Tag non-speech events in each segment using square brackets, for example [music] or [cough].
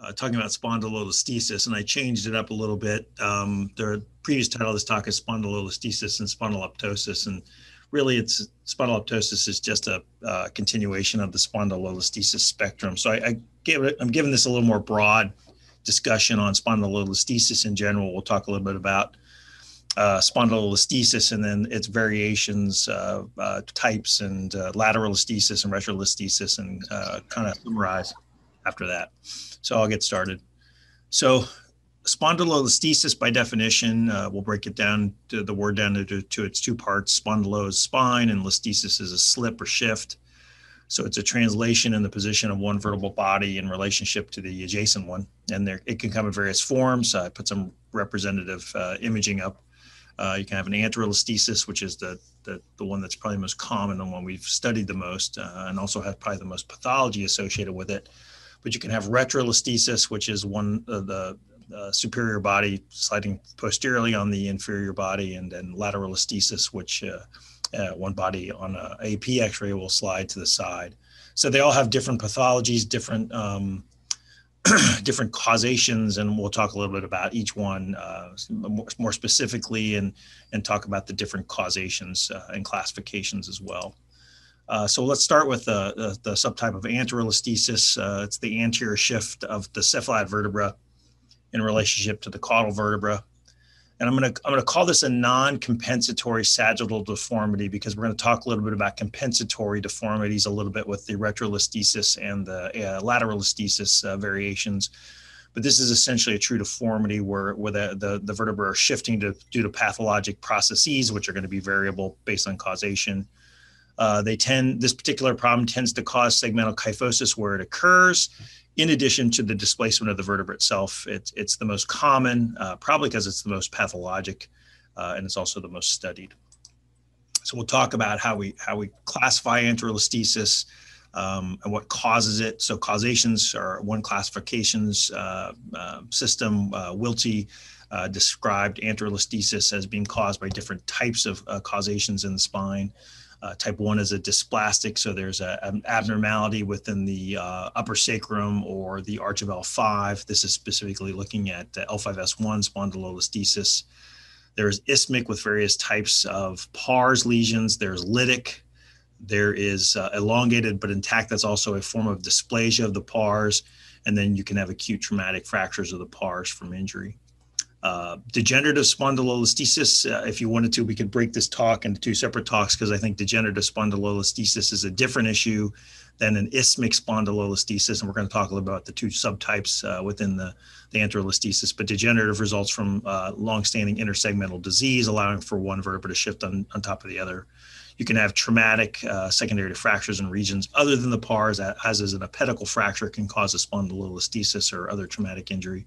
uh, talking about spondylolisthesis, and I changed it up a little bit. Um, the previous title of this talk is spondylolisthesis and spondyloptosis, and really, it's spondyloptosis is just a uh, continuation of the spondylolisthesis spectrum. So I, I gave it, I'm giving this a little more broad discussion on spondylolisthesis in general. We'll talk a little bit about uh, spondylolisthesis and then its variations, uh, uh, types, and uh, lateral listhesis and retrolisthesis, and uh, kind of summarize after that. So I'll get started. So spondylolisthesis, by definition, uh, we'll break it down to the word down to, to its two parts. Spondylo is spine, and listhesis is a slip or shift. So it's a translation in the position of one vertebral body in relationship to the adjacent one, and there it can come in various forms. I put some representative uh, imaging up. Uh, you can have an anterolisthesis, which is the, the, the one that's probably most common, the one we've studied the most, uh, and also has probably the most pathology associated with it but you can have retrolisthesis, which is one of the uh, superior body sliding posteriorly on the inferior body, and then lateral listhesis, which uh, uh, one body on a AP X-ray will slide to the side. So they all have different pathologies, different um, [clears throat] different causations, and we'll talk a little bit about each one uh, more, more, specifically, and and talk about the different causations uh, and classifications as well. Uh, so let's start with the, the, the subtype of anterolisthesis. Uh, it's the anterior shift of the cephalad vertebra in relationship to the caudal vertebra. And I'm going to I'm going to call this a non-compensatory sagittal deformity because we're going to talk a little bit about compensatory deformities a little bit with the retrolisthesis and the uh, lateral listhesis uh, variations. But this is essentially a true deformity where, where the, the, the vertebrae are shifting to, due to pathologic processes, which are going to be variable based on causation. Uh, they tend this particular problem tends to cause segmental kyphosis where it occurs. In addition to the displacement of the vertebra itself, it's it's the most common, uh, probably because it's the most pathologic, uh, and it's also the most studied. So we'll talk about how we how we classify anterolisthesis um, and what causes it. So causations are one classifications uh, uh, system. Uh, Wiltse uh, described anterolisthesis as being caused by different types of causations in the spine. Uh, type 1 is a dysplastic, so there's a, an abnormality within the uh, upper sacrum or the arch of L5. This is specifically looking at L5S1 spondylolisthesis. There's isthmic with various types of pars lesions. There's lytic. There is uh, elongated but intact. That's also a form of dysplasia of the pars. And then you can have acute traumatic fractures of the pars from injury. Uh, degenerative spondylolisthesis, uh, if you wanted to, we could break this talk into two separate talks because I think degenerative spondylolisthesis is a different issue than an isthmic spondylolisthesis. And we're going to talk a little about the two subtypes uh, within the, the anterolisthesis. But degenerative results from uh, longstanding intersegmental disease, allowing for one vertebra to shift on, on top of the other. You can have traumatic uh, secondary to fractures in regions other than the pars, as is an a pedicle fracture, can cause a spondylolisthesis or other traumatic injury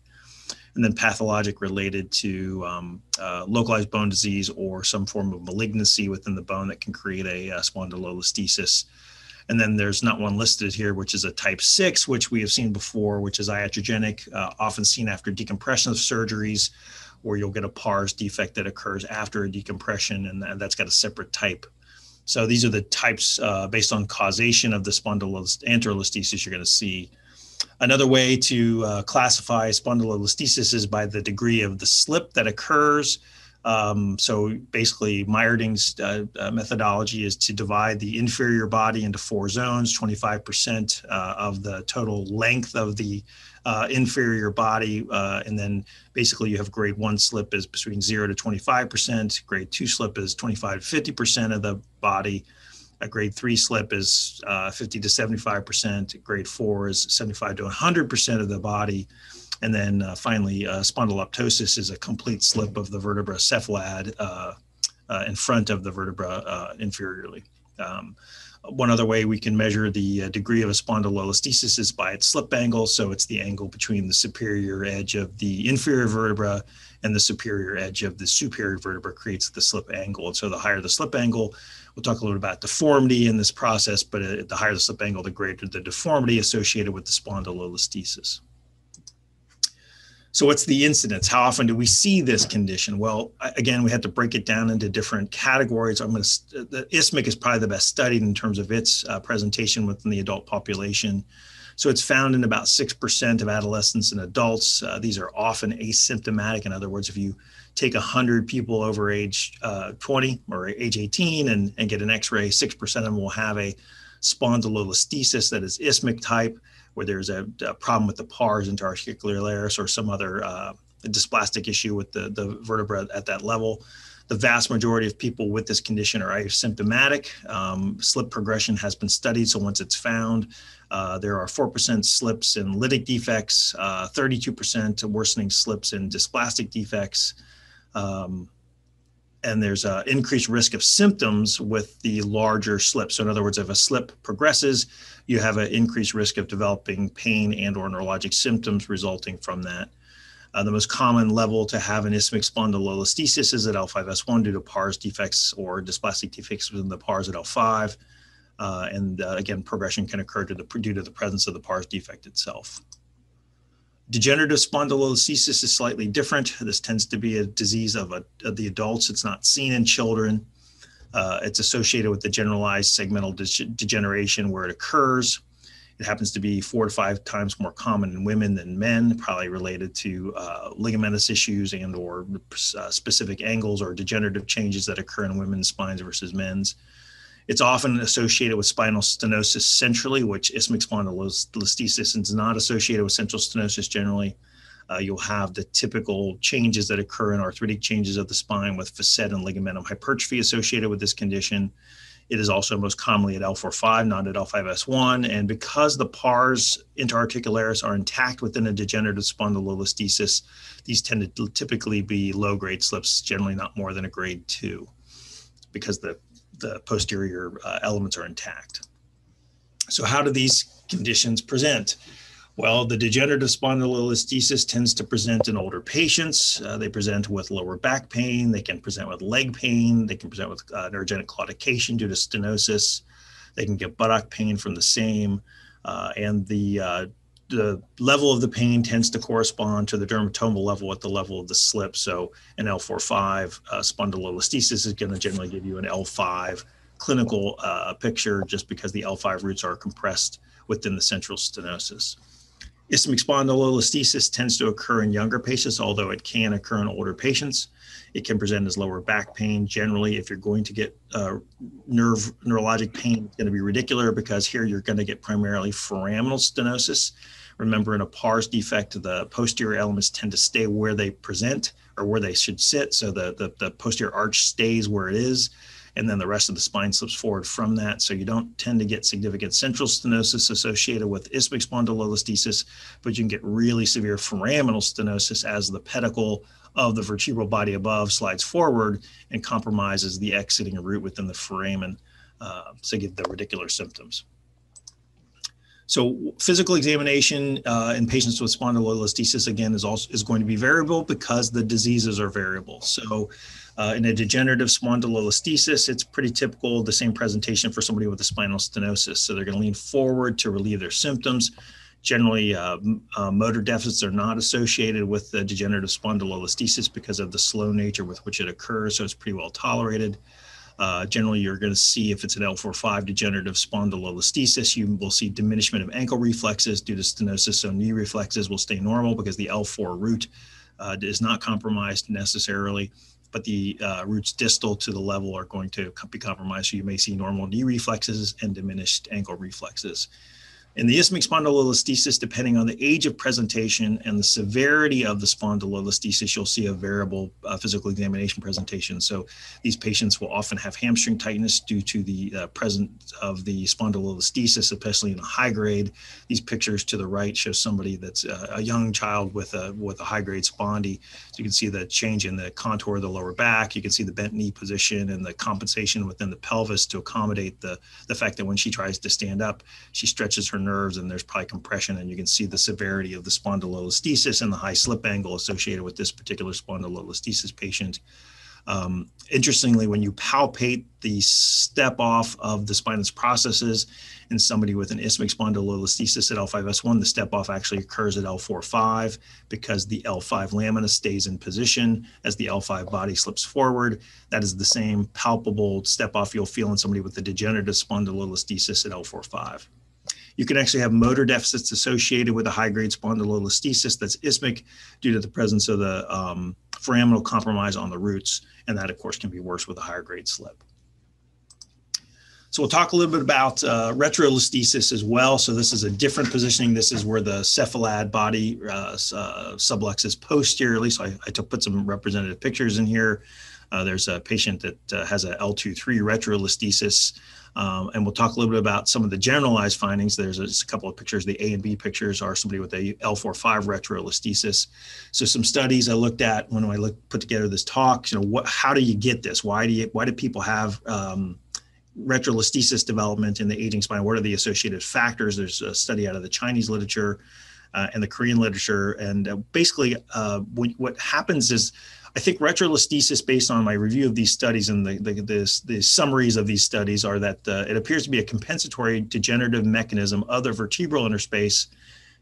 and then pathologic related to um, uh, localized bone disease or some form of malignancy within the bone that can create a, a uh, spondylolisthesis. And then there's not one listed here, which is a type six, which we have seen before, which is iatrogenic, uh, often seen after decompression of surgeries, where you'll get a pars defect that occurs after a decompression, and that's got a separate type. So these are the types uh, based on causation of the spondylolisthesis you're going to see Another way to uh, classify spondylolisthesis is by the degree of the slip that occurs. Um, so basically, Meyerding's uh, uh, methodology is to divide the inferior body into four zones 25% uh, of the total length of the uh, inferior body. Uh, and then basically, you have grade one slip is between 0 to 25%, grade two slip is 25 to 50% of the body a grade three slip is uh, 50 to 75%. Grade four is 75 to 100% of the body. And then uh, finally, uh, is a complete slip of the vertebra cephalad uh, uh, in front of the vertebra uh, inferiorly. Um, one other way we can measure the degree of a spondylolisthesis is by its slip angle. So it's the angle between the superior edge of the inferior vertebra and the superior edge of the superior vertebra creates the slip angle. And so the higher the slip angle, We'll talk a little bit about deformity in this process, but uh, the higher the slip angle, the greater the deformity associated with the spondylolisthesis. So, what's the incidence? How often do we see this condition? Well, again, we have to break it down into different categories. I'm going to, the isthmic is probably the best studied in terms of its uh, presentation within the adult population. So, it's found in about 6% of adolescents and adults. Uh, these are often asymptomatic. In other words, if you take 100 people over age uh, 20 or age 18 and, and get an x ray, 6% of them will have a spondylolisthesis that is isthmic type where there's a, a problem with the pars interarticularis or some other uh, dysplastic issue with the, the vertebra at that level. The vast majority of people with this condition are asymptomatic. Um, slip progression has been studied, so once it's found, uh, there are 4% slips in lytic defects, uh, 32% worsening slips in dysplastic defects. Um, and there's an increased risk of symptoms with the larger slip. So in other words, if a slip progresses, you have an increased risk of developing pain and or neurologic symptoms resulting from that. Uh, the most common level to have an isthmic spondylolisthesis is at L5S1 due to pars defects or dysplastic defects within the pars at L5. Uh, and uh, again, progression can occur to the, due to the presence of the pars defect itself. Degenerative spondylolisthesis is slightly different. This tends to be a disease of, a, of the adults. It's not seen in children. Uh, it's associated with the generalized segmental de- degeneration where it occurs. It happens to be four to five times more common in women than men, probably related to uh, ligamentous issues and or uh, specific angles or degenerative changes that occur in women's spines versus men's. It's often associated with spinal stenosis centrally, which isthmic spondylolisthesis is not associated with central stenosis generally. Uh, you'll have the typical changes that occur in arthritic changes of the spine with facet and ligamentum hypertrophy associated with this condition. It is also most commonly at L4-5, not at L5S1. And because the pars interarticularis are intact within a degenerative spondylolisthesis, these tend to typically be low-grade slips, generally not more than a grade two, because the the posterior uh, elements are intact. So how do these conditions present? Well, the degenerative spondylolisthesis tends to present in older patients. Uh, they present with lower back pain. They can present with leg pain. They can present with uh, neurogenic claudication due to stenosis. They can get buttock pain from the same. Uh, and the uh, the level of the pain tends to correspond to the dermatomal level at the level of the slip. So an L4-5 uh, spondylolisthesis is going to generally give you an L5 clinical uh, picture just because the L5 roots are compressed within the central stenosis. Isthmic spondylolisthesis tends to occur in younger patients, although it can occur in older patients. It can present as lower back pain. Generally, if you're going to get uh, nerve neurologic pain, it's going to be radicular because here you're going to get primarily foraminal stenosis. Remember, in a pars defect, the posterior elements tend to stay where they present or where they should sit. So the, the, the posterior arch stays where it is and then the rest of the spine slips forward from that. So you don't tend to get significant central stenosis associated with isthmic spondylolisthesis, but you can get really severe foraminal stenosis as the pedicle of the vertebral body above slides forward and compromises the exiting root within the foramen. Uh, so you get the radicular symptoms. So physical examination uh, in patients with spondylolisthesis again is also is going to be variable because the diseases are variable. So uh, in a degenerative spondylolisthesis, it's pretty typical the same presentation for somebody with a spinal stenosis. So they're going to lean forward to relieve their symptoms. Generally, uh, uh, motor deficits are not associated with the degenerative spondylolisthesis because of the slow nature with which it occurs. So it's pretty well tolerated. Uh, generally, you're going to see if it's an L4-5 degenerative spondylolisthesis, you will see diminishment of ankle reflexes due to stenosis. So knee reflexes will stay normal because the L4 root uh, is not compromised necessarily, but the uh, roots distal to the level are going to be compromised. So you may see normal knee reflexes and diminished ankle reflexes. In the isthmic spondylolisthesis, depending on the age of presentation and the severity of the spondylolisthesis, you'll see a variable uh, physical examination presentation. So these patients will often have hamstring tightness due to the uh, presence of the spondylolisthesis, especially in a high grade. These pictures to the right show somebody that's uh, a young child with a with a high grade spondy. So you can see the change in the contour of the lower back. You can see the bent knee position and the compensation within the pelvis to accommodate the the fact that when she tries to stand up, she stretches her nerves and there's probably compression and you can see the severity of the spondylolisthesis and the high slip angle associated with this particular spondylolisthesis patient. Um, interestingly, when you palpate the step off of the spinous processes in somebody with an isthmic spondylolisthesis at L5S1, the step off actually occurs at L4-5 because the L5 lamina stays in position as the L5 body slips forward. That is the same palpable step off you'll feel in somebody with a degenerative spondylolisthesis at L4-5. You can actually have motor deficits associated with a high grade spondylolisthesis that's isthmic due to the presence of the um, foraminal compromise on the roots. And that, of course, can be worse with a higher grade slip. So we'll talk a little bit about uh, retrolisthesis as well. So this is a different positioning. This is where the cephalad body uh, uh, subluxes posteriorly. So I, I took, put some representative pictures in here. Uh, there's a patient that uh, has a L2-3 retrolisthesis. Um, and we'll talk a little bit about some of the generalized findings. There's a, a, couple of pictures. The A and B pictures are somebody with a L4-5 retrolisthesis. So some studies I looked at when I look, put together this talk. You know, what? How do you get this? Why do you? Why do people have um, retrolisthesis development in the aging spine? What are the associated factors? There's a study out of the Chinese literature uh, and the Korean literature, and uh, basically, uh, what, happens is I think retrolisthesis, based on my review of these studies and the, the, the, the summaries of these studies, are that uh, it appears to be a compensatory degenerative mechanism of the vertebral interspace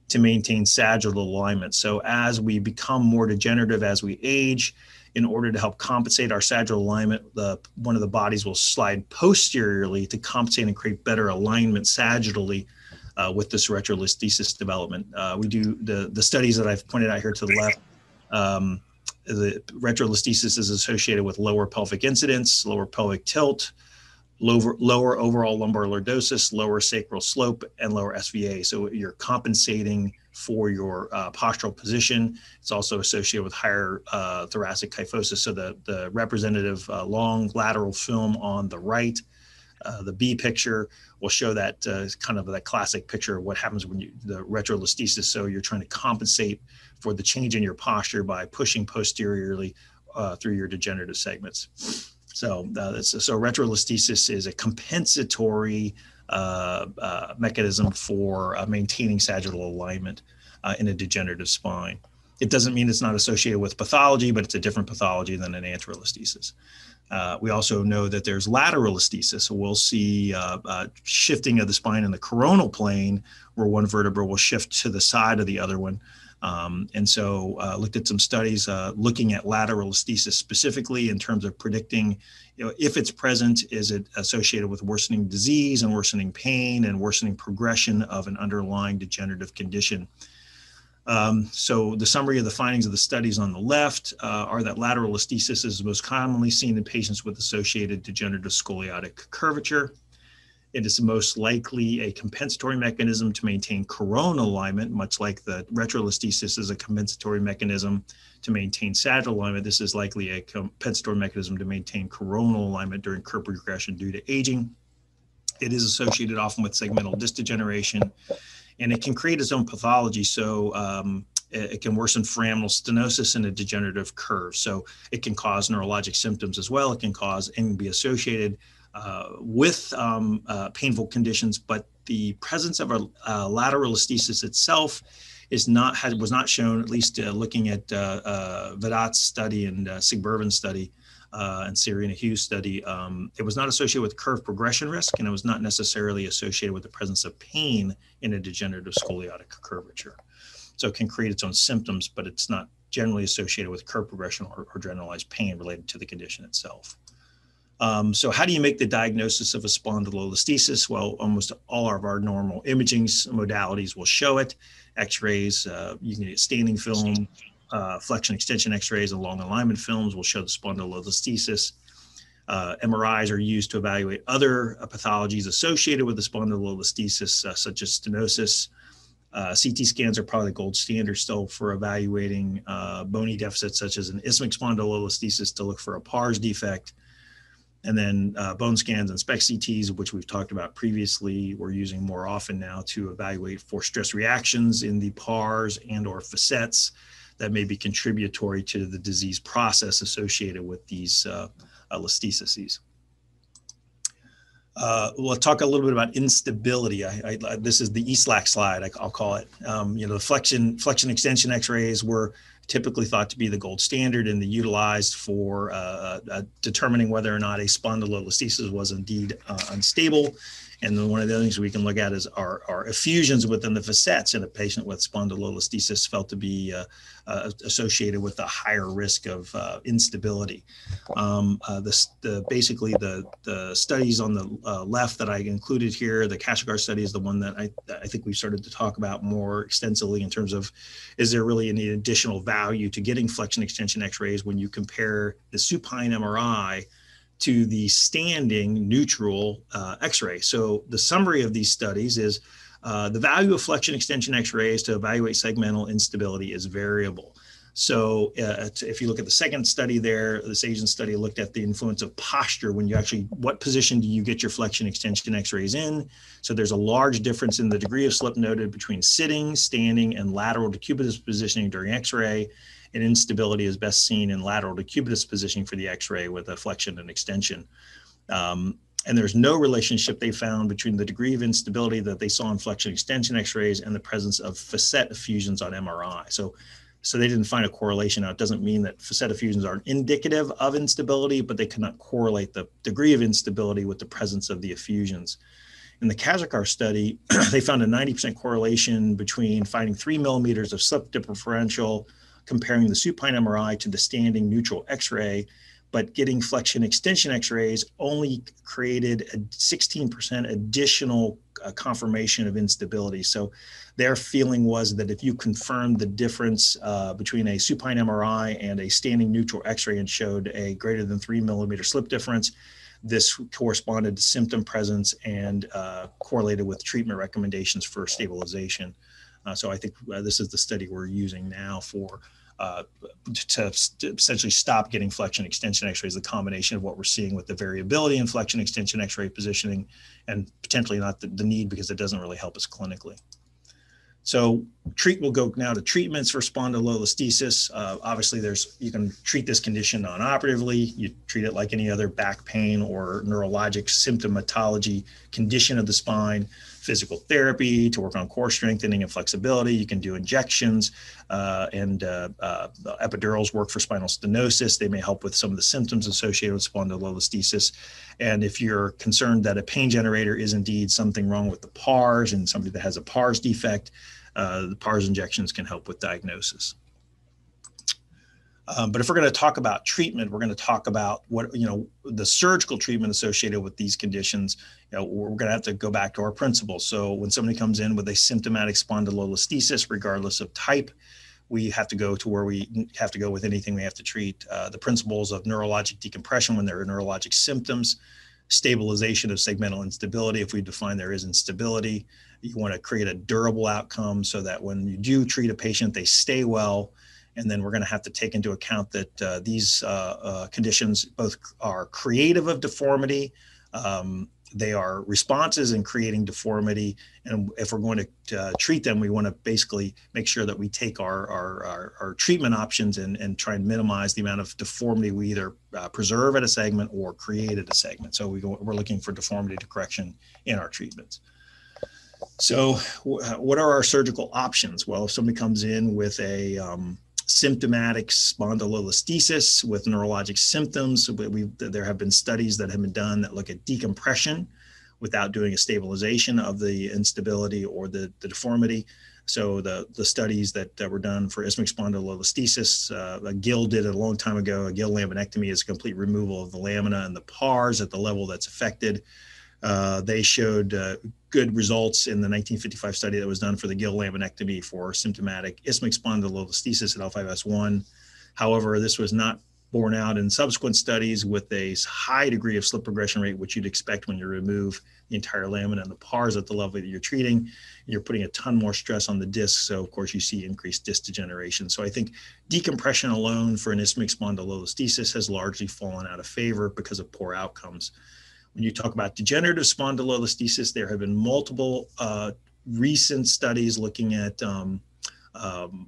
to maintain sagittal alignment. So as we become more degenerative as we age, in order to help compensate our sagittal alignment, the one of the bodies will slide posteriorly to compensate and create better alignment sagittally uh, with this retrolisthesis development. Uh, we do the the studies that I've pointed out here to the left. Um, the retrolisthesis is associated with lower pelvic incidence, lower pelvic tilt, lower, lower overall lumbar lordosis, lower sacral slope, and lower SVA. So you're compensating for your uh, postural position. It's also associated with higher uh, thoracic kyphosis. So the, the representative uh, long lateral film on the right uh, the B picture will show that uh, kind of that classic picture of what happens when you the retrolisthesis. So you're trying to compensate for the change in your posture by pushing posteriorly uh, through your degenerative segments. So uh, so retrolisthesis is a compensatory uh, mechanism for maintaining sagittal alignment in a degenerative spine. It doesn't mean it's not associated with pathology, but it's a different pathology than an anterolisthesis. Uh, we also know that there's lateral listhesis. So we'll see uh, uh, shifting of the spine in the coronal plane, where one vertebra will shift to the side of the other one. Um, and so uh, looked at some studies uh, looking at lateral listhesis specifically in terms of predicting, you know, if it's present, is it associated with worsening disease and worsening pain and worsening progression of an underlying degenerative condition. Um, so the summary of the findings of the studies on the left uh, are that lateral listhesis is most commonly seen in patients with associated degenerative scoliotic curvature. It is most likely a compensatory mechanism to maintain coronal alignment, much like the retrolisthesis is a compensatory mechanism to maintain sagittal alignment. This is likely a compensatory mechanism to maintain coronal alignment during curve progression due to aging. It is associated often with segmental disc degeneration and it can create its own pathology. So um, it, it, can worsen foraminal stenosis in a degenerative curve. So it can cause neurologic symptoms as well. It can cause and be associated uh, with um, uh, painful conditions, but the presence of a, lateral listhesis itself is not had was not shown at least uh, looking at uh, uh, Vedat's study and uh, study uh, and Serena Hughes study, um, it was not associated with curve progression risk, and it was not necessarily associated with the presence of pain in a degenerative scoliotic curvature. So it can create its own symptoms, but it's not generally associated with curve progression or, or generalized pain related to the condition itself. Um, so how do you make the diagnosis of a spondylolisthesis? Well, almost all of our normal imaging modalities will show it. X-rays, uh, you can get standing film, uh, flexion extension x-rays and long alignment films will show the spondylolisthesis. Uh, MRIs are used to evaluate other uh, pathologies associated with the spondylolisthesis, uh, such as stenosis. Uh, CT scans are probably the gold standard still for evaluating uh, bony deficits, such as an isthmic spondylolisthesis, to look for a pars defect. And then bone scans and SPECT CTs, which we've talked about previously, we're using more often now to evaluate for stress reactions in the pars and or facets that may be contributory to the disease process associated with these uh, uh. Uh, we'll talk a little bit about instability. I, I, this is the ESLAC slide, I, will call it. Um, you know, the flexion, flexion extension x-rays were typically thought to be the gold standard and the utilized for uh, uh, determining whether or not a spondylolisthesis was indeed uh, unstable and then one of the other things we can look at is our, effusions within the facets in a patient with spondylolisthesis felt to be uh, uh, associated with a higher risk of uh, instability. Um, uh, the, the, basically, the, the studies on the uh, left that I included here, the Kashgar study is the one that I, I think we started to talk about more extensively in terms of is there really any additional value to getting flexion extension x-rays when you compare the supine MRI to the standing neutral uh, X-ray. So the summary of these studies is uh, the value of flexion extension X-rays to evaluate segmental instability is variable. So uh, if you look at the second study there, this Asian study looked at the influence of posture when you actually, what position do you get your flexion extension x-rays in? So there's a large difference in the degree of slip noted between sitting, standing, and lateral decubitus positioning during x-ray and instability is best seen in lateral decubitus positioning for the x-ray with a flexion and extension. Um, and there's no relationship they found between the degree of instability that they saw in flexion extension x-rays and the presence of facet effusions on MRI. So, so they didn't find a correlation. Now, it doesn't mean that facet effusions are indicative of instability, but they cannot correlate the degree of instability with the presence of the effusions. In the Kazakar study, [clears throat] they found a 90% correlation between finding three millimeters of slip differential comparing the supine MRI to the standing neutral X-ray, but getting flexion extension X-rays only created a 16% additional uh, confirmation of instability. So their feeling was that if you confirmed the difference uh, between a supine MRI and a standing neutral X-ray and showed a greater than three millimeter slip difference, this corresponded to symptom presence and uh, correlated with treatment recommendations for stabilization. Uh, so I think uh, this is the study we're using now for uh, to, essentially stop getting flexion extension x-rays the combination of what we're seeing with the variability in flexion extension x-ray positioning and potentially not the, the need because it doesn't really help us clinically. So treat will go now to treatments for spondylolisthesis. Uh, obviously, there's you can treat this condition non-operatively. You treat it like any other back pain or neurologic symptomatology condition of the spine physical therapy to work on core strengthening and flexibility. You can do injections uh, and uh, uh, epidurals work for spinal stenosis. They may help with some of the symptoms associated with spondylolisthesis. And if you're concerned that a pain generator is indeed something wrong with the pars and somebody that has a pars defect, uh, the pars injections can help with diagnosis. Um, but if we're going to talk about treatment, we're going to talk about what you know the surgical treatment associated with these conditions. You know, we're going to have to go back to our principles. So when somebody comes in with a symptomatic spondylolisthesis, regardless of type, we have to go to where we have to go with anything we have to treat. Uh, the principles of neurologic decompression when there are neurologic symptoms, stabilization of segmental instability if we define there is instability. You want to create a durable outcome so that when you do treat a patient, they stay well and then we're going to have to take into account that uh, these uh, uh, conditions both are creative of deformity, um, they are responses in creating deformity. And if we're going to uh, treat them, we want to basically make sure that we take our, our, our, our, treatment options and, and try and minimize the amount of deformity we either uh, preserve at a segment or create at a segment. So we go, we're looking for deformity to correction in our treatments. So, what are our surgical options? Well, if somebody comes in with a um, symptomatic spondylolisthesis with neurologic symptoms. We, there have been studies that have been done that look at decompression without doing a stabilization of the instability or the, the deformity. So the, the studies that, that were done for isthmic spondylolisthesis, uh, Gill did it a long time ago. A Gill laminectomy is a complete removal of the lamina and the pars at the level that's affected. Uh, they showed uh, good results in the 1955 study that was done for the Gill laminectomy for symptomatic isthmic spondylolisthesis at L5S1. However, this was not borne out in subsequent studies with a high degree of slip progression rate, which you'd expect when you remove the entire lamina and the pars at the level that you're treating. You're putting a ton more stress on the disc. So, of course, you see increased disc degeneration. So, I think decompression alone for an isthmic spondylolisthesis has largely fallen out of favor because of poor outcomes. When you talk about degenerative spondylolisthesis, there have been multiple uh, recent studies looking at um, um,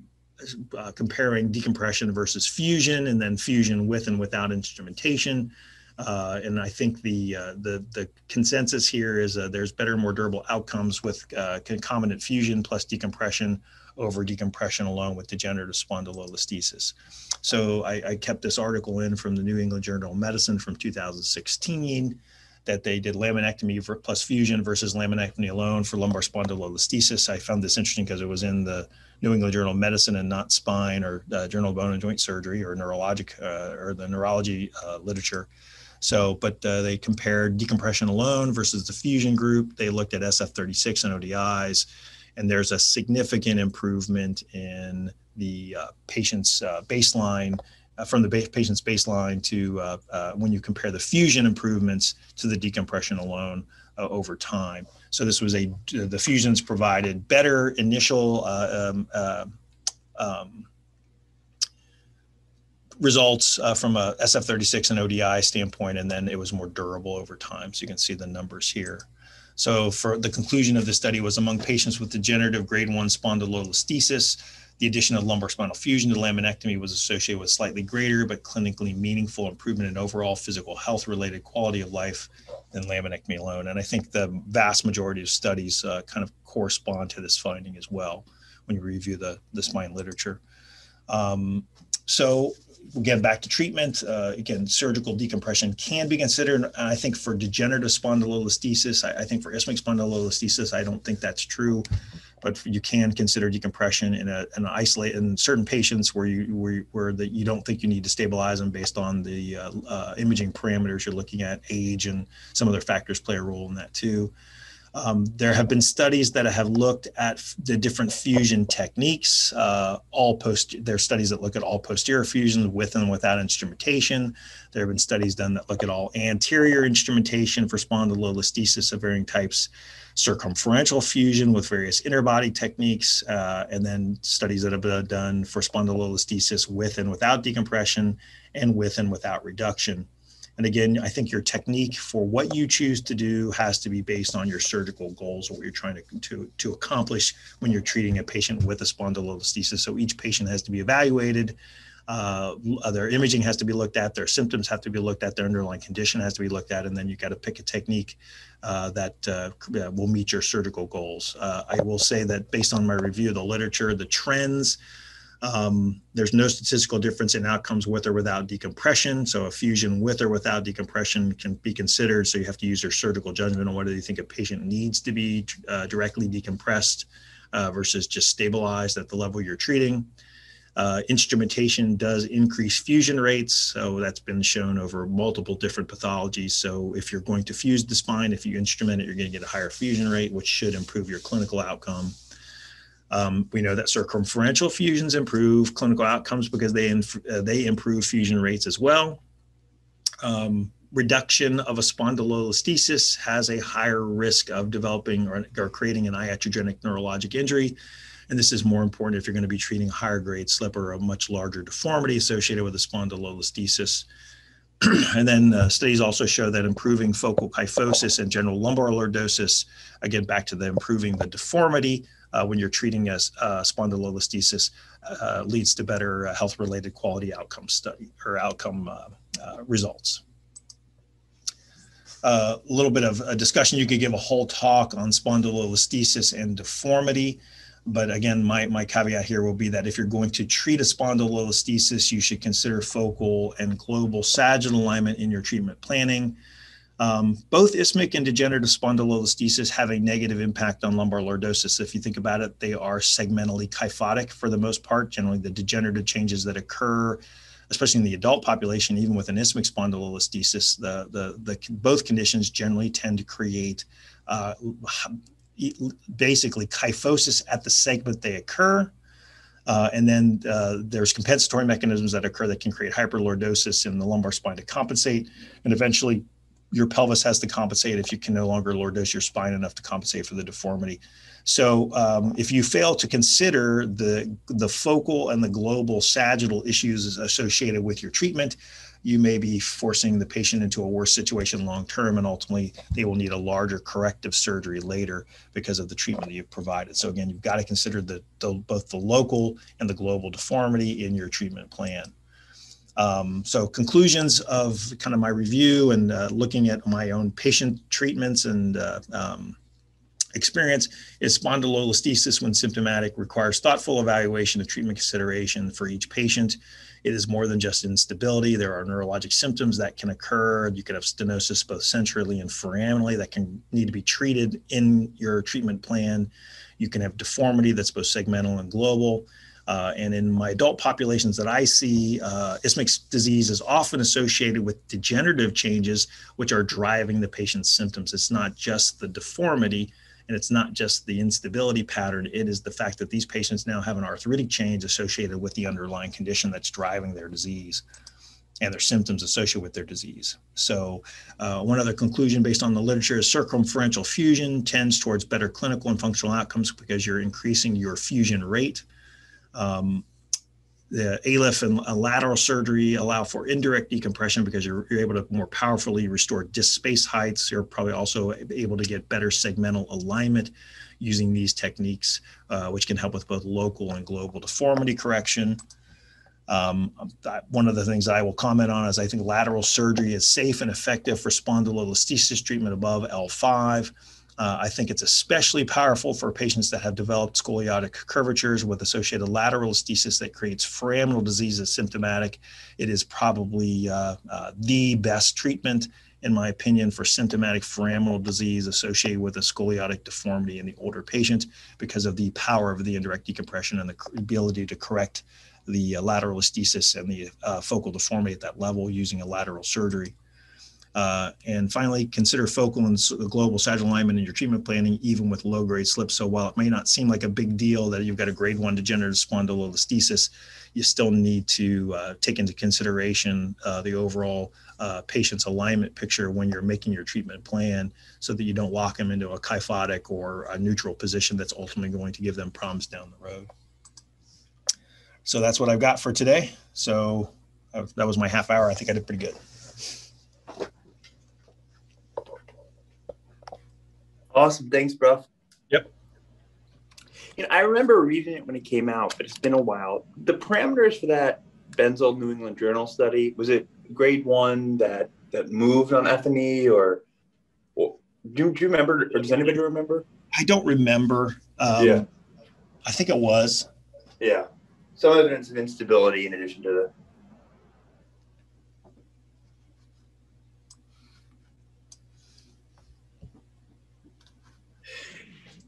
uh, comparing decompression versus fusion and then fusion with and without instrumentation. Uh, and I think the uh, the the consensus here is uh, there's better, more durable outcomes with uh, concomitant fusion plus decompression over decompression alone with degenerative spondylolisthesis. So I, I, kept this article in from the New England Journal of Medicine from 2016 that they did laminectomy plus fusion versus laminectomy alone for lumbar spondylolisthesis. I found this interesting because it was in the New England Journal of Medicine and not spine or uh, Journal of Bone and Joint Surgery or neurologic uh, or the neurology uh, literature. So, but uh, they compared decompression alone versus the fusion group. They looked at SF36 and ODIs, and there's a significant improvement in the uh, patient's uh, baseline from the patient's baseline to uh, uh, when you compare the fusion improvements to the decompression alone uh, over time. So this was a the fusions provided better initial um, um, results uh, from a SF36 and ODI standpoint, and then it was more durable over time. So you can see the numbers here. So for the conclusion of the study was among patients with degenerative grade one spondylolisthesis, the addition of lumbar spinal fusion to laminectomy was associated with slightly greater but clinically meaningful improvement in overall physical health related quality of life than laminectomy alone. And I think the vast majority of studies uh, kind of correspond to this finding as well when you review the, the spine literature. Um, so again, back to treatment. Uh, again, surgical decompression can be considered. And I think for degenerative spondylolisthesis, I, I, think for isthmic spondylolisthesis, I don't think that's true. But you can consider decompression in a an isolate in certain patients where you where, where that you don't think you need to stabilize them based on the uh, uh, imaging parameters you're looking at, age, and some other factors play a role in that too. Um, there have been studies that have looked at the different fusion techniques. Uh, all post there are studies that look at all posterior fusions with and without instrumentation. There have been studies done that look at all anterior instrumentation for spondylolisthesis of varying types, circumferential fusion with various interbody techniques, uh, and then studies that have been done for spondylolisthesis with and without decompression and with and without reduction. And again, I think your technique for what you choose to do has to be based on your surgical goals or what you're trying to, to, to accomplish when you're treating a patient with a spondylolisthesis. So each patient has to be evaluated. Uh, their imaging has to be looked at, their symptoms have to be looked at, their underlying condition has to be looked at, and then you've got to pick a technique uh, that uh, will meet your surgical goals. Uh, I will say that based on my review of the literature, the trends um, there's no statistical difference in outcomes with or without decompression. So a fusion with or without decompression can be considered. So you have to use your surgical judgment on whether you think a patient needs to be uh, directly decompressed uh, versus just stabilized at the level you're treating. Uh, instrumentation does increase fusion rates. So that's been shown over multiple different pathologies. So if you're going to fuse the spine, if you instrument it, you're going to get a higher fusion rate, which should improve your clinical outcome. Um, we know that circumferential fusions improve clinical outcomes because they, inf- uh, they improve fusion rates as well. Um, reduction of a spondylolisthesis has a higher risk of developing or, or, creating an iatrogenic neurologic injury. And this is more important if you're going to be treating a higher grade slip or a much larger deformity associated with a spondylolisthesis. [clears throat] and then uh, studies also show that improving focal kyphosis and general lumbar lordosis, again, back to the improving the deformity, uh, when you're treating a, uh, spondylolisthesis uh, leads to better uh, health related quality outcome study or outcome uh, uh, results. A little bit of a discussion. You could give a whole talk on spondylolisthesis and deformity. But again, my, my caveat here will be that if you're going to treat a spondylolisthesis, you should consider focal and global sagittal alignment in your treatment planning. Um, both isthmic and degenerative spondylolisthesis have a negative impact on lumbar lordosis. If you think about it, they are segmentally kyphotic for the most part. Generally, the degenerative changes that occur, especially in the adult population, even with an isthmic spondylolisthesis, the, the, the both conditions generally tend to create uh, basically kyphosis at the segment they occur. Uh, and then uh, there's compensatory mechanisms that occur that can create hyperlordosis in the lumbar spine to compensate. And eventually, your pelvis has to compensate if you can no longer lordose your spine enough to compensate for the deformity. So um, if you fail to consider the the focal and the global sagittal issues associated with your treatment, you may be forcing the patient into a worse situation long term, and ultimately they will need a larger corrective surgery later because of the treatment you've provided. So again, you've got to consider the, the both the local and the global deformity in your treatment plan. Um, so conclusions of kind of my review and uh, looking at my own patient treatments and uh, um, experience is spondylolisthesis when symptomatic requires thoughtful evaluation of treatment consideration for each patient. It is more than just instability. There are neurologic symptoms that can occur. You could have stenosis both centrally and foraminally that can need to be treated in your treatment plan. You can have deformity that's both segmental and global. Uh, and in my adult populations that I see, uh, isthmic disease is often associated with degenerative changes, which are driving the patient's symptoms. It's not just the deformity, and it's not just the instability pattern, it is the fact that these patients now have an arthritic change associated with the underlying condition that's driving their disease and their symptoms associated with their disease. So, uh, one other conclusion based on the literature is circumferential fusion tends towards better clinical and functional outcomes because you're increasing your fusion rate. Um, the ALIF and lateral surgery allow for indirect decompression because you're, you're, able to more powerfully restore disc space heights. You're probably also able to get better segmental alignment using these techniques, uh, which can help with both local and global deformity correction. Um, one of the things I will comment on is I think lateral surgery is safe and effective for spondylolisthesis treatment above L5. Uh, I think it's especially powerful for patients that have developed scoliotic curvatures with associated lateral listhesis that creates foraminal disease as symptomatic. It is probably uh, uh, the best treatment, in my opinion, for symptomatic foraminal disease associated with a scoliotic deformity in the older patient because of the power of the indirect decompression and the ability to correct the uh, lateral listhesis and the uh, focal deformity at that level using a lateral surgery. Uh, and finally, consider focal and global sagittal alignment in your treatment planning, even with low grade slips. So while it may not seem like a big deal that you've got a grade one degenerative spondylolisthesis, you still need to uh, take into consideration uh, the overall uh, patient's alignment picture when you're making your treatment plan so that you don't lock them into a kyphotic or a neutral position that's ultimately going to give them problems down the road. So that's what I've got for today. So uh, that was my half hour. I think I did pretty good. Awesome. Thanks, bro. Yep. You know, I remember reading it when it came out, but it's been a while. The parameters for that Benzel New England Journal study was it grade one that that moved on F&E or, or do, do you remember or does anybody remember? I don't remember. Um, yeah. I think it was. Yeah. Some evidence of instability in addition to the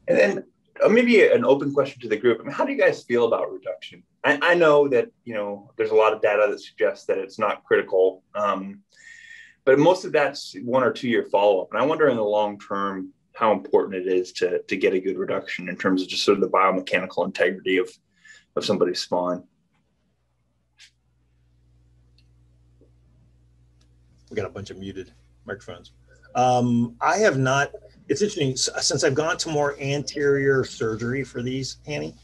And then uh, maybe an open question to the group. I mean, how do you guys feel about reduction? I, I, know that you know there's a lot of data that suggests that it's not critical, um, but most of that's one or two year follow up. And I wonder in the long term how important it is to to get a good reduction in terms of just sort of the biomechanical integrity of of somebody's spine. We got a bunch of muted microphones. Um, I have not it's interesting since I've gone to more anterior surgery for these, Annie.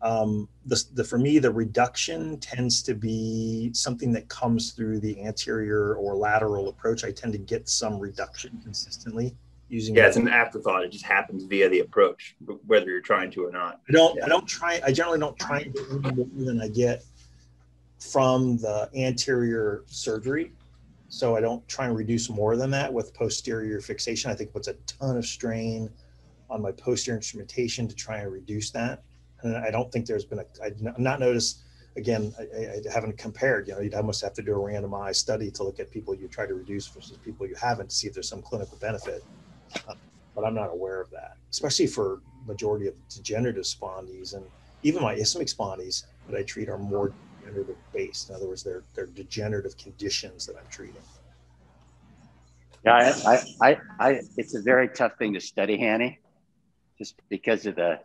Um, the, the for me the reduction tends to be something that comes through the anterior or lateral approach. I tend to get some reduction consistently using. Yeah, it's an afterthought. It just happens via the approach, whether you're trying to or not. I don't. Yeah. I don't try. I generally don't try and get more than I get from the anterior surgery so I don't try and reduce more than that with posterior fixation. I think it puts a ton of strain on my posterior instrumentation to try and reduce that. And I don't think there's been a, I've not noticed, again, I, I haven't compared, you know, you'd almost have to do a randomized study to look at people you try to reduce versus people you haven't to see if there's some clinical benefit. Uh, but I'm not aware of that, especially for majority of degenerative spondies and even my isthmic spondies that I treat are more degenerative based. In other words, they're they're degenerative conditions that I'm treating. Yeah, I, I, I, it's a very tough thing to study, Hanny, just because of the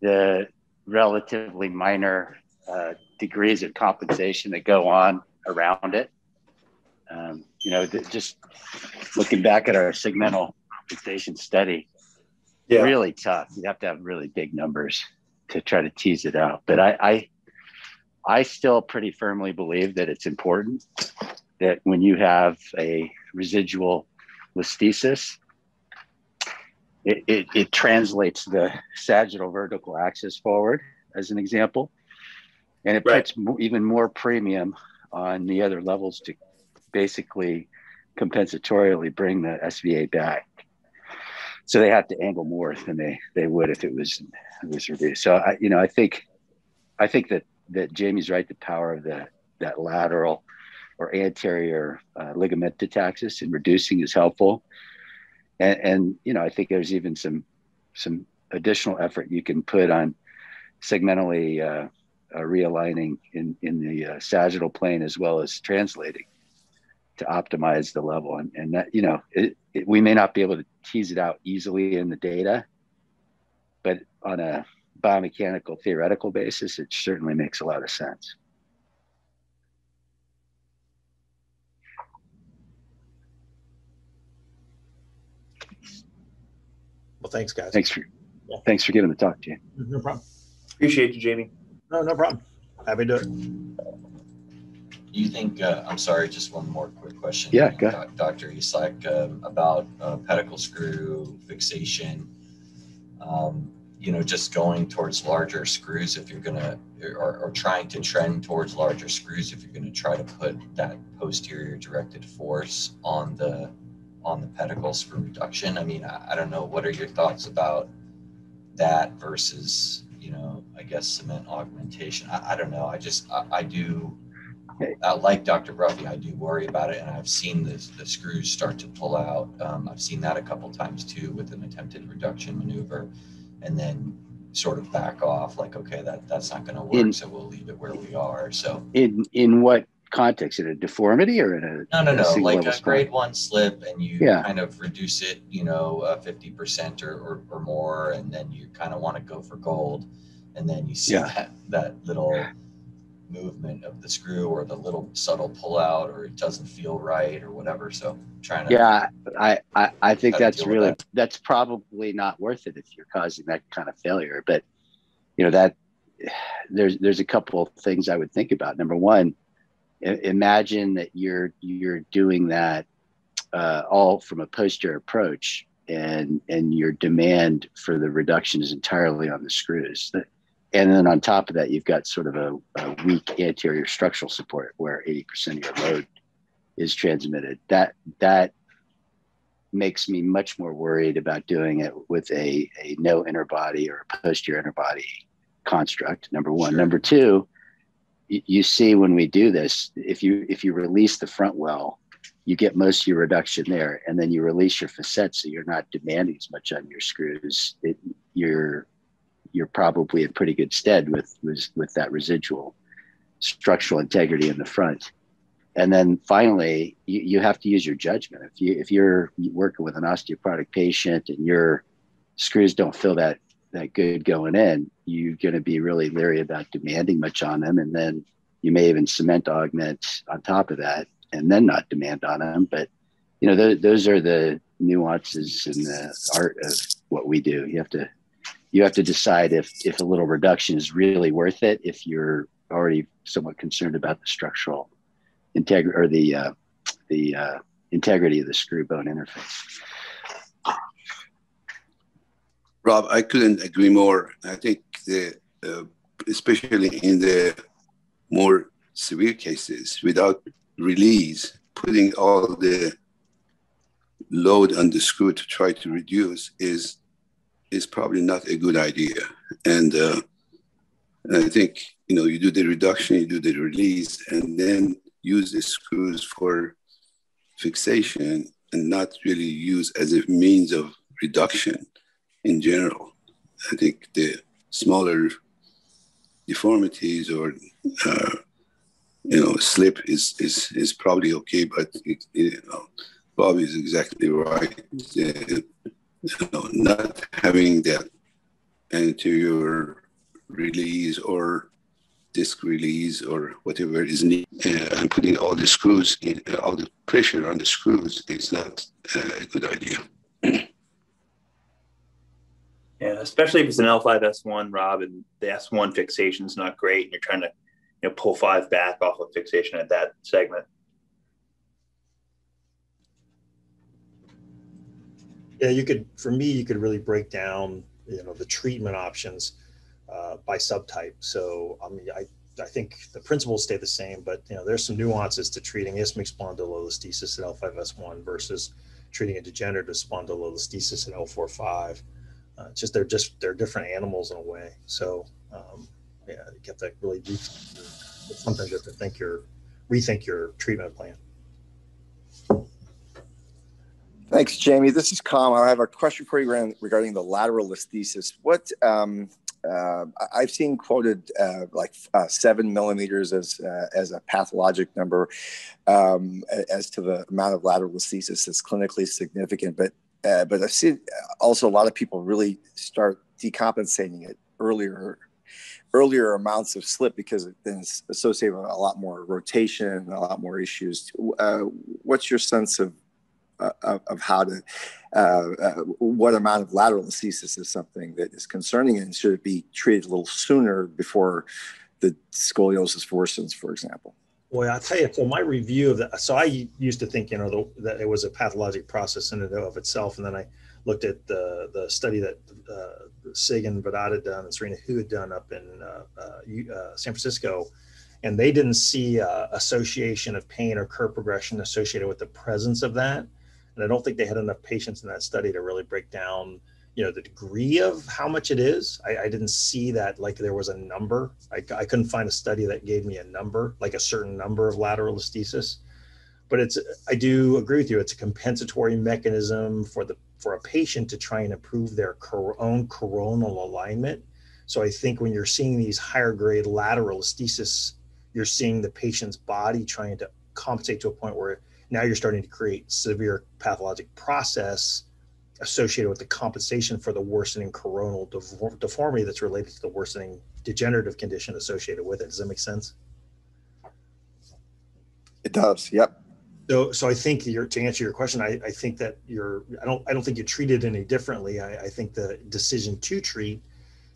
the relatively minor uh, degrees of compensation that go on around it. Um, you know, just looking back at our segmental compensation study, yeah. really tough. You have to have really big numbers to try to tease it out. But I, I I still pretty firmly believe that it's important that when you have a residual listhesis, it, it, it translates the sagittal vertical axis forward, as an example, and it right. puts even more premium on the other levels to basically compensatorily bring the SVA back. So they have to angle more than they, they would if it was it was reduced. So I, you know, I think I think that that Jamie's right. The power of the that lateral or anterior uh, ligament taxis and reducing is helpful. And, and you know, I think there's even some some additional effort you can put on segmentally uh, uh, realigning in in the uh, sagittal plane as well as translating to optimize the level. And, and that you know, it, it, we may not be able to tease it out easily in the data, but on a biomechanical theoretical basis, it certainly makes a lot of sense. Well, thanks, guys. Thanks for yeah. thanks for giving the talk, Jim. No problem. Appreciate you, Jamie. No, no problem. Happy to do it. Do you think, uh, I'm sorry, just one more quick question. Yeah, go ahead. Dr. Isak, um, about uh, pedicle screw fixation. Um, you know, just going towards larger screws if you're to, or, or trying to trend towards larger screws if you're to try to put that posterior directed force on the on the pedicles for reduction. I mean, I, I don't know. What are your thoughts about that versus, you know, I guess cement augmentation? I, I don't know. I just, I, I do, I like Dr. Bruffey, I do worry about it. And I've seen the, the screws start to pull out. Um, I've seen that a couple times too with an attempted reduction maneuver and then sort of back off like, okay, that that's not going to work. In, so we'll leave it where we are. So in, in what context? In a deformity or in a no, no, no, like a grade one slip, and you yeah. kind of reduce it, you know, uh, fifty uh, percent or, or, or more, and then you kind of want to go for gold, and then you see yeah. that that little movement of the screw or the little subtle pull out or it doesn't feel right or whatever. So trying to yeah, I I, I think that's really that. that's probably not worth it if you're causing that kind of failure, but you know that [sighs] there's there's a couple of things I would think about. Number one imagine that you're you're doing that uh, all from a posterior approach and and your demand for the reduction is entirely on the screws and then on top of that you've got sort of a, a weak anterior structural support where 80% of your load is transmitted that that makes me much more worried about doing it with a, a no interbody or a posterior interbody construct number one sure. number two you see when we do this, if you if you release the front well, you get most of your reduction there, and then you release your facet, so you're not demanding as much on your screws. It, you're you're probably in pretty good stead with with, with that residual structural integrity in the front. And then finally, you, you have to use your judgment. If you if you're working with an osteoporotic patient and your screws don't fill that that good going in, you're going to be really leery about demanding much on them. And then you may even cement augment on top of that and then not demand on them. But, you know, th- those are the nuances and the art of what we do. You have to, you have to decide if, if a little reduction is really worth it. If you're already somewhat concerned about the structural integrity or the, uh, the uh, integrity of the screw bone interface. Rob, I couldn't agree more. I think the, uh, especially in the more severe cases, without release, putting all the load on the screw to try to reduce is is probably not a good idea. And, uh, and I think you know you do the reduction, you do the release, and then use the screws for fixation, and not really use as a means of reduction in general. I think the smaller deformities or uh, you know slip is is is probably okay, but it, you know Bobby is exactly right. You know, not having that anterior release or disc release or whatever is needed uh, and putting all the screws in all the pressure on the screws is not uh, a good idea. [clears throat] Yeah, especially if it's an L5S1, Rob, and the S1 fixation is not great, and you're trying to you know pull five back off of fixation at that segment. Yeah, you could. For me, you could really break down you know the treatment options uh, by subtype. So I mean, I I think the principles stay the same, but you know, there's some nuances to treating isthmic spondylolisthesis at L5S1 versus treating a degenerative spondylolisthesis at L45. Uh, just they're just they're different animals in a way. So um, yeah, you have to really do. Sometimes you have to think your rethink your treatment plan. Thanks, Jamie. This is Com. I have a question for you regarding the lateral listhesis. What um, uh, I've seen quoted uh, like uh, seven millimeters as uh, as a pathologic number um, as to the amount of lateral listhesis that's clinically significant. But uh, but I've seen also a lot of people really start decompensating it earlier earlier amounts of slip because it's associated with a lot more rotation, a lot more issues. Uh, what's your sense of uh, of, of, how to, uh, uh, what amount of lateral listhesis is something that is concerning and should it be treated a little sooner before the scoliosis worsens, for example? Well, I'll tell you, so my review of that, so I used to think, you know, the, that it was a pathologic process in and of itself. And then I looked at the, the study that uh, Sig and Vedad had done and Serena Hu had done up in uh, uh, San Francisco and they didn't see uh, association of pain or curve progression associated with the presence of that and I don't think they had enough patients in that study to really break down, you know, the degree of how much it is. I, I didn't see that like there was a number. I, I couldn't find a study that gave me a number, like a certain number of lateral listhesis. But it's I do agree with you. It's a compensatory mechanism for the for a patient to try and improve their own coronal alignment. So I think when you're seeing these higher grade lateral listhesis, you're seeing the patient's body trying to compensate to a point where now you're starting to create severe pathologic process associated with the compensation for the worsening coronal deformity that's related to the worsening degenerative condition associated with it. Does that make sense? It does. Yep. So, so I think to answer your question, I, I think that you're, I don't, I don't think you treat it any differently. I, I think the decision to treat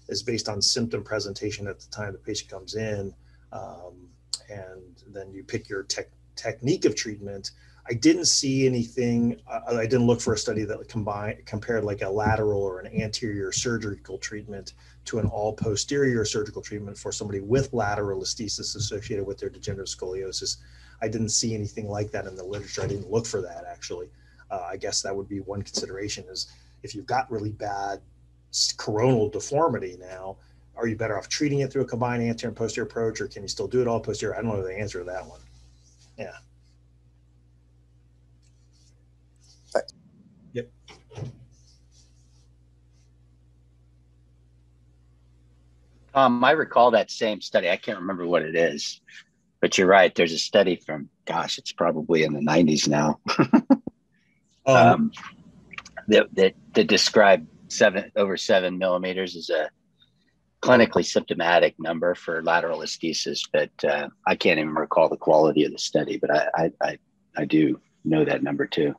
is based on symptom presentation at the time the patient comes in. Um, and then you pick your tech, technique of treatment, I didn't see anything. Uh, I didn't look for a study that combined compared like a lateral or an anterior surgical treatment to an all posterior surgical treatment for somebody with lateral listhesis associated with their degenerative scoliosis. I didn't see anything like that in the literature. I didn't look for that actually. Uh, I guess that would be one consideration is if you've got really bad coronal deformity now, are you better off treating it through a combined anterior and posterior approach, or can you still do it all posterior? I don't know the answer to that one. Yeah. Thanks. Yep. Um, I recall that same study. I can't remember what it is, but you're right. There's a study from, gosh, it's probably in the 90s now. [laughs] um, um, that, that, that described seven over seven millimeters as a clinically symptomatic number for lateral listhesis, but uh, I can't even recall the quality of the study, but I, I, I, I do know that number too.